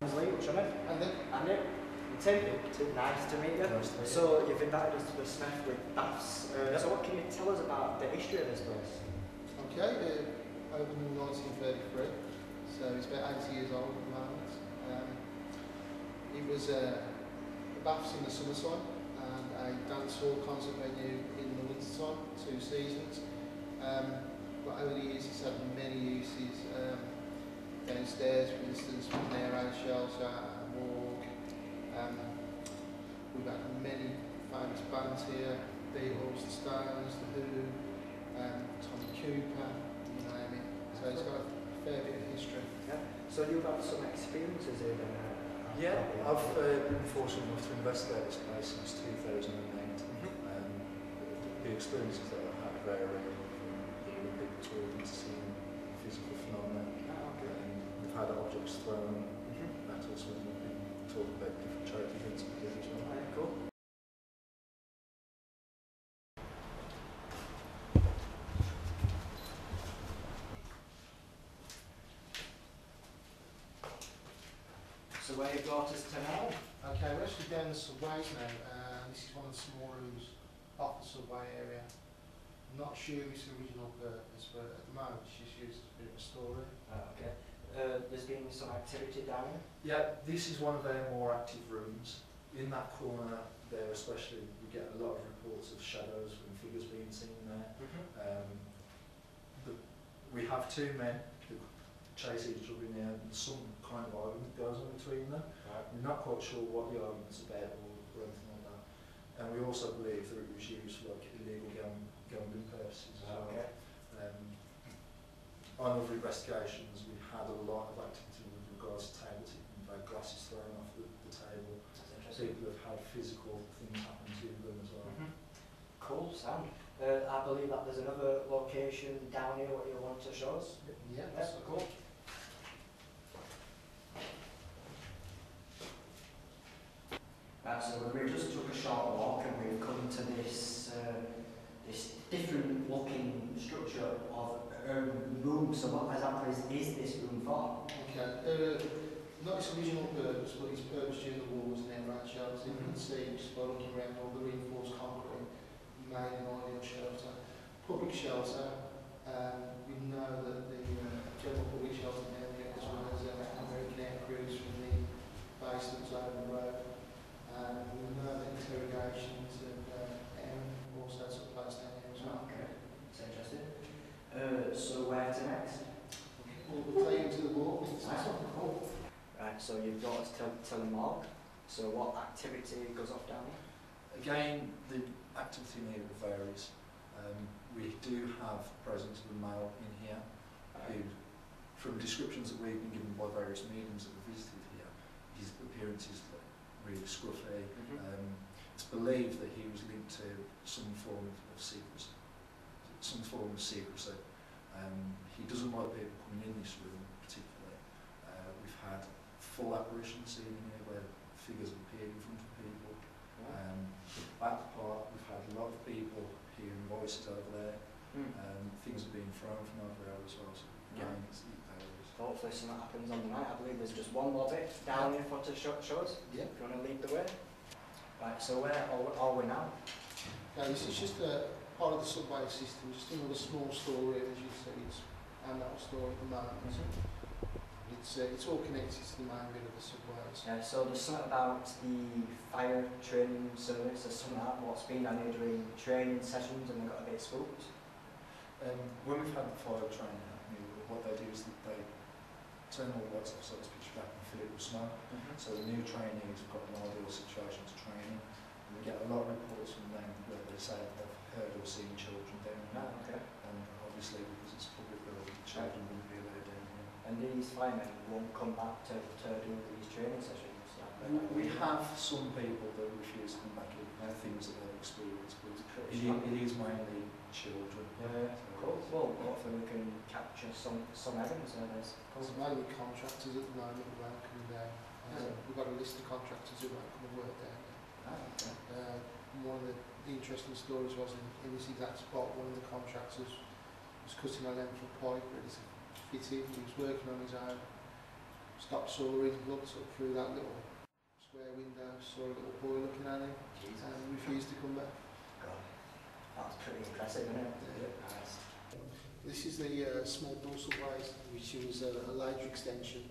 What's your name? And then, And. And Tim. Tim. Nice to meet you. Nice to meet you. So you've invited us to the Smethwick baths. Uh, Yep. So what can you tell us about the history of this place? okay, uh, opened in 1933, so it's about 80 years old at the moment. Um, it was uh, a baths in the summertime and a dance hall concert venue in the wintertime, two seasons. Um, but over the years it's had many uses. Um, downstairs, for instance, with an air raid shelter, a morgue. Um, we've had many famous bands here, Beatles, the Stones, the Who, um, Tommy Cooper, you name it. So it's got a fair bit of history. Yeah. So you've had some experiences here then? Uh, Yeah, I've uh, been fortunate enough to investigate this place since 2008. Mhm. Um, the experiences that I've had vary from hearing people talking to seeing physical phenomena. Okay. We've had objects thrown Mhm. at us when we've been talking about different charity events we do as well. Alright, cool. So where you brought us to now? Okay, we're actually down the subways now. Uh, this is one of the small rooms off the subway area. I'm not sure if its original purpose, but at the moment it's just used as a bit of a storeroom. Ah, okay. Uh, there's been some activity down here. Yeah, this is one of their more active rooms. In that corner there especially, we get a lot of reports of shadows and figures being seen there. Um, the, we have two men who chase each other in there and some kind of argument goes on between them. Right. We're not quite sure what the argument's about or, or anything like that. And we also believe that it was used for like illegal gam- gambling purposes as well. Um, on other investigations, we've had a lot of activity with regards to table tipping, we've had glasses thrown off the, the table. That's interesting. People have had physical things happen to them as well. Mhm. Cool, sound. Uh, I believe that there's another location down here what you want to show us. Yeah, Yeah, that's cool. Right, so we just took a short walk and we've come to this uh, this different looking structure of a room. So what exactly is, is this room for? Okay. Uh, not its original purpose, but its purpose during the war was an air raid shelter. You can see just by looking around all the reinforced concrete made an ideal shelter. Public shelter, um, we know that the uh, general public shelter area as well as uh, American air crews from the base that was over the road. Um, we know that interrogations and uh, air also took place down here as well. Okay, it's interesting. Uh, so where to next? We'll, we'll take you to the wall. It's Nice. not cool. Right, so you've got us to Telemorg. So what activity goes off down here? Again, the activity in here varies. Um, we do have presence of a male in here who, from descriptions that we've been given by various mediums that have visited here, his appearance is like really scruffy. Mhm. Um, it's believed that he was linked to some form of, of secrecy, some form of secrecy. Um, he doesn't like people coming in this room particularly. Uh, we've had full apparitions seen in here where figures appeared in front of people. Um, the back part, we've had a lot of people hearing voices over there. Hmm. Um, things are being thrown from over there as well. So again, it's. Hopefully something happens on the night. I believe there's just one more bit down here for to show, show us. Yeah. If you want to lead the way. Right, so where are we, are we now? Now, this is just a part of the subway system, just another small storeroom, as you see. It's and that store at the moment. It's uh, it's all connected to the bit of the subways. Yeah, so there's something about the fire training service or something that, what's been done here during training sessions and they got a bit spooked. Um, when we've had the fire training happening, what they do is they turn all the lights off so it's pitch black and fill it with smoke. So the new trainees have got an ideal situation to train in. And we get a lot of reports from them where they say they've heard or seen children down No, here. okay. And obviously because it's public building, children wouldn't be allowed down here. And these firemen won't come back to, to do these training sessions. like We, have some people that refuse to come back in, uh, things that they've experienced, but it, Sure. it is mainly children. Yeah, cool. Well, hopefully we can capture some, some evidence of this. There's mainly contractors at the moment who won't come down. Uh, Yeah. we've got a list of contractors who won't come and work down there. Ah, okay. Uh, one of the, the interesting stories was in, in this exact spot, one of the contractors was cutting a length of pipe ready to fit in. He was working on his own, stopped, saw him, looked up through that little square window, saw a little boy looking at him, Jesus. and refused to come back. God, that's pretty impressive, isn't it? Yeah. Nice. This is the uh, small door subways, which was a, a later extension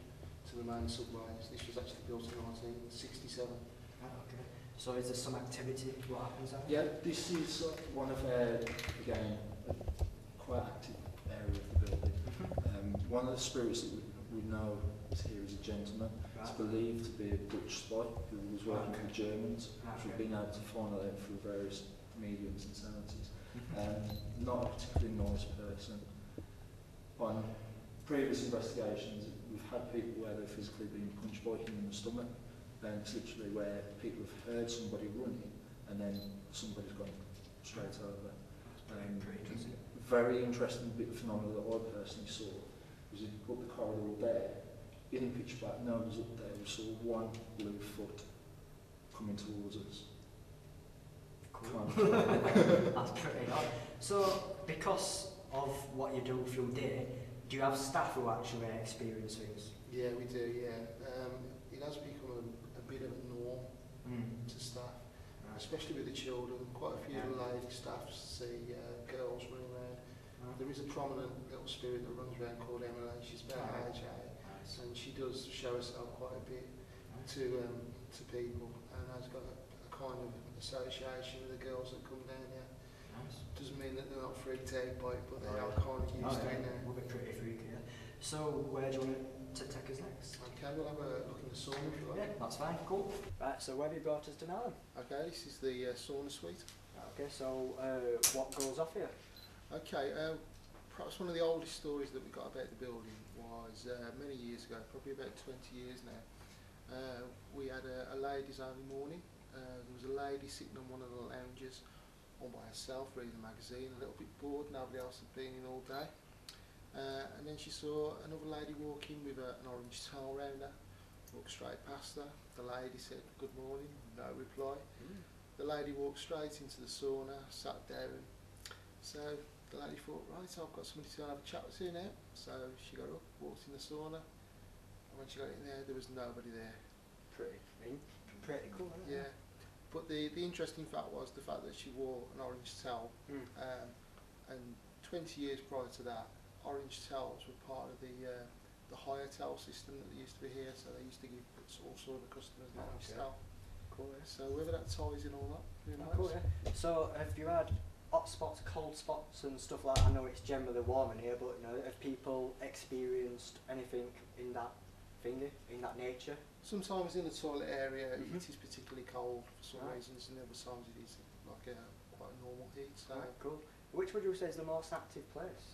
to the main subways. This was actually built in 1967. Oh, okay. So is there some activity? What happens there? Yeah, this is uh, one of our, again, quite active one of the spirits that we, we know is here is a gentleman. It's believed to be a Dutch spy who was working Okay. with the Germans, which we've been able to find out through various mediums and seances. Um, not a particularly nice person. On previous investigations, we've had people where they've physically been punched by him in the stomach, and it's literally where people have heard somebody running, and then somebody's gone straight over. Um, very interesting bit of phenomena that I personally saw was in up the corridor there, in the pitch black, no one was up there, we saw one blue foot coming towards us. Cool. Kind That's pretty odd. So, because of what you do through day, do you have staff who actually experience things? Yeah, we do, yeah. Um, it has become a, a bit of a norm Mm. to staff, especially with the children. Quite a few Yeah. lady staff see uh, girls running around. There is a prominent little spirit that runs around called Emily. She's about Alright. age and she does show herself quite a bit to um, to people, and has got a, a kind of association with the girls that come down here. Nice. Doesn't mean that they're not freaked out by it, but they Oh, are kind of used Oh, to it now. We'll be pretty freaky, yeah. So, where do you want to take us next? Okay, we'll have a look in the sauna if you like. Yeah, that's fine, cool. Right, so where have you brought us to now then? Okay, this is the uh, sauna suite. Okay, so uh, what goes off here? Okay, uh, perhaps one of the oldest stories that we got about the building was uh, many years ago, probably about 20 years now. Uh, we had a, a ladies' only morning. Uh, there was a lady sitting on one of the lounges all by herself reading a magazine, a little bit bored, nobody else had been in all day. Uh, and then she saw another lady walk in with a, an orange towel round her, walked straight past her. The lady said, good morning, no reply. The lady walked straight into the sauna, sat down. So the lady thought, right, I've got somebody to have a chat with now. So she got up, walked in the sauna, and when she got in there, there was nobody there. Pretty, pretty cool, isn't Yeah. But the, the interesting fact was the fact that she wore an orange towel, Mm. um, and 20 years prior to that, orange towels were part of the uh, the hire towel system that used to be here. So they used to give all sort of customers an orange Okay. towel. Cool, yeah. So whether that ties in or not, who Oh, knows? cool, yeah. So, have you had hot spots, cold spots, and stuff like that? I know it's generally warm in here, but you know, have people experienced anything in that thingy, in that nature? Sometimes in the toilet area Mhm. it is particularly cold for some Right. reasons, and other times it is like a quite a normal heat. So Right, cool. Which would you say is the most active place?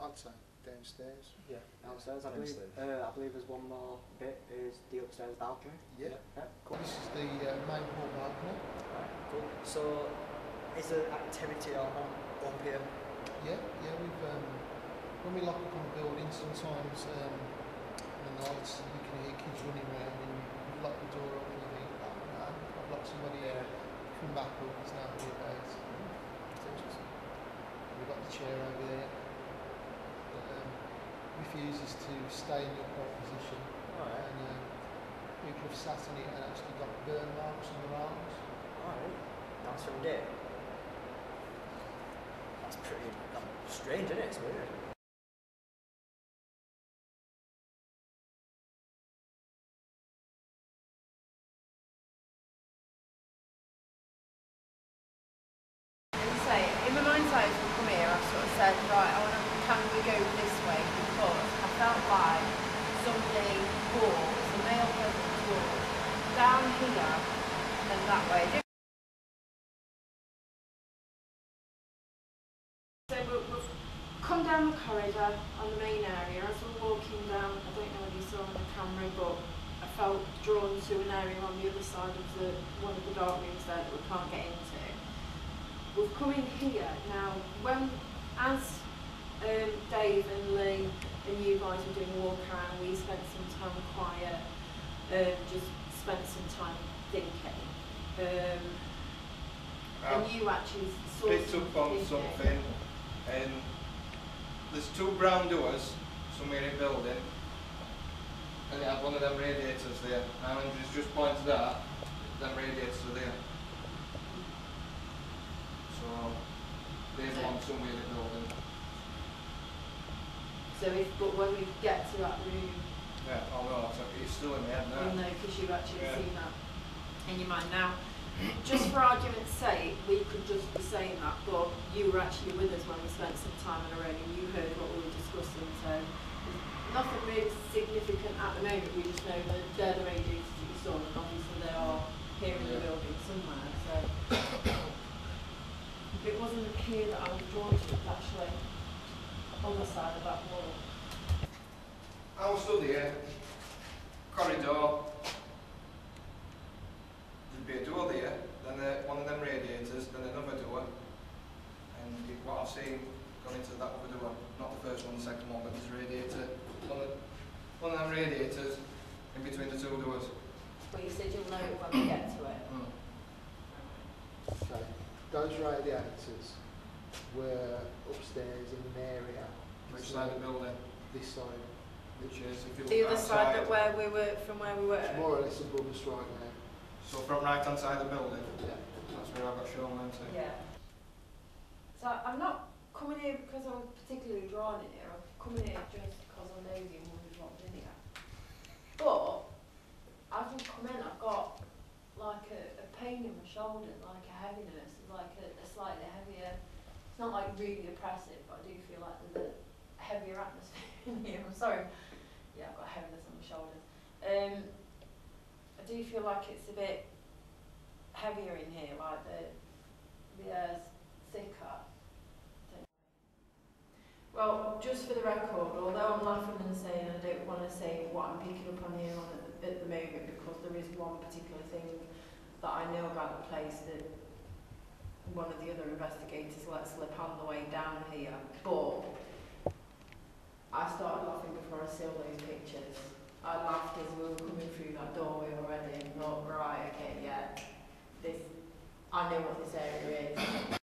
I'd say downstairs. Yeah, downstairs. I believe. Uh, I believe there's one more bit. Is the upstairs balcony? Yeah. Yeah. Cool. This is the uh, main hall balcony. Right, cool. So, is there activity on up here? Yeah, yeah. We've um, when we lock up on the building, sometimes um, in the nights you can hear kids running around, and you lock the door up and you think, oh no, I've locked somebody out. Come back up, there's nobody about. We've got the chair over there. That, um, refuses to stay in your upright position. Alright. and um, people have sat on it and actually got burn marks on their arms. Alright. That's from day. That's pretty um, strange, isn't it? It's weird. And say, in my mind's eye as we come here, I sort of said, right, I want to, can we go this way? Because I felt like somebody walked, a male presence walked down here and that way. So we- we've come down the corridor on the main area. As we're walking down, I don't know whether you saw on the camera, but I felt drawn to an area on the other side of the one of the dark rooms there that we can't get into. We've come in here. Now when as um, Dave and Lee and you guys were doing a walk around we spent some time quiet um, just spent some time thinking. Um, and you actually saw picked up on something and there's two brown doors somewhere in the building and it have one of them radiators there. And Andrew's just pointed out, them radiators are there. So, there's one somewhere in the building. So if, but when we get to that room, Yeah, oh no, it's, it's still in my head we'll now. know because you've actually Yeah. seen that in your mind. Now, just for argument's sake, we could just be saying that, but you were actually with us when we spent some time in a room and you heard what we were discussing, so there's nothing really significant at the moment, we just know that they're the radiators that you saw, and obviously they are here in the building somewhere, so. It wasn't here that I was drawn to, it was actually other side of that wall. I was stood here, uh, corridor, there'd be a door there, then uh, one of them radiators, then another door, and it, what I've seen gone into that other door, not the first one, the second one, but there's a radiator, one of, one of them radiators in between the two doors. But you said you'll know it when we get to it. Hmm. Okay. Those radiators were upstairs in an area. Which side of the building, This side. which is, if you look The other side that where we were, from where we were. It's more or less above us right now. so from right hand side of the building, Yeah. that's where I got shown into. Yeah. So I'm not coming here because I'm particularly drawn in here. I'm coming here just because I'm nosy and wondering what's in here. But as we come in, I've got like a, a pain in my shoulder, like a heaviness, like a, a slightly heavier. It's not like really oppressive, but I do feel like there's a heavier atmosphere in here. I'm sorry. Yeah, I've got heaviness on my shoulders. Um, I do feel like it's a bit heavier in here, like the the air's thicker. Well, just for the record, although I'm laughing and saying I don't want to say what I'm picking up on here on at, the, moment because there is one particular thing that I know about the place that one of the other investigators let slip on the way down here, but I started laughing before I saw those pictures. I laughed as we were coming through that doorway already thought, right, okay, yeah, this, I know what this area